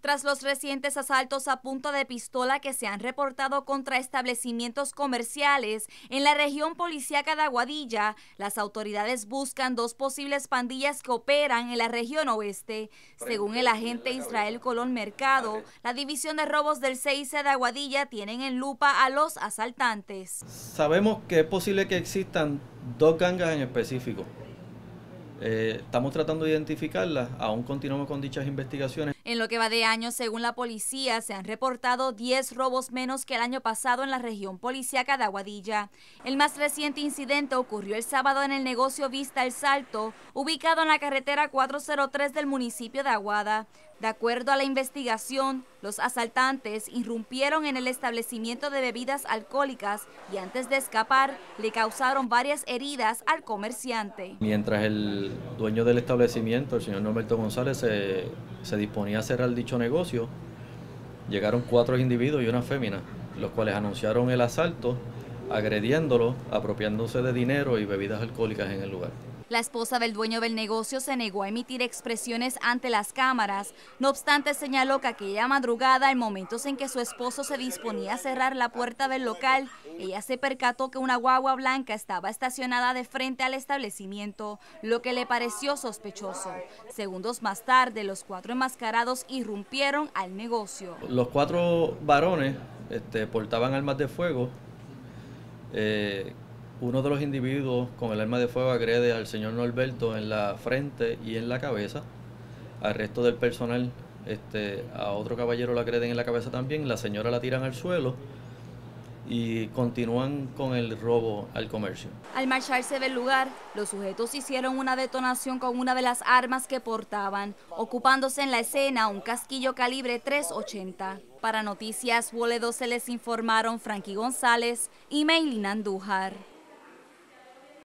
tras los recientes asaltos a punta de pistola que se han reportado contra establecimientos comerciales en la región policíaca de Aguadilla, las autoridades buscan dos posibles pandillas que operan en la región oeste. Según el agente Israel Colón Mercado, la división de robos del CIC de Aguadilla tienen en lupa a los asaltantes. Sabemos que es posible que existan dos gangas en específico. Eh, estamos tratando de identificarlas, aún continuamos con dichas investigaciones. En lo que va de año, según la policía, se han reportado 10 robos menos que el año pasado en la región policíaca de Aguadilla. El más reciente incidente ocurrió el sábado en el negocio Vista El Salto, ubicado en la carretera 403 del municipio de Aguada. De acuerdo a la investigación, los asaltantes irrumpieron en el establecimiento de bebidas alcohólicas y antes de escapar le causaron varias heridas al comerciante. Mientras el dueño del establecimiento, el señor Norberto González, se, se disponía a cerrar dicho negocio, llegaron cuatro individuos y una fémina, los cuales anunciaron el asalto, agrediéndolo, apropiándose de dinero y bebidas alcohólicas en el lugar. La esposa del dueño del negocio se negó a emitir expresiones ante las cámaras. No obstante, señaló que aquella madrugada, en momentos en que su esposo se disponía a cerrar la puerta del local, ella se percató que una guagua blanca estaba estacionada de frente al establecimiento, lo que le pareció sospechoso. Segundos más tarde, los cuatro enmascarados irrumpieron al negocio. Los cuatro varones este, portaban armas de fuego. Eh, uno de los individuos con el arma de fuego agrede al señor Norberto en la frente y en la cabeza. Al resto del personal, este, a otro caballero lo agreden en la cabeza también. La señora la tiran al suelo y continúan con el robo al comercio. Al marcharse del lugar, los sujetos hicieron una detonación con una de las armas que portaban, ocupándose en la escena un casquillo calibre 380. Para Noticias Boledo se les informaron Frankie González y Maylin Andújar.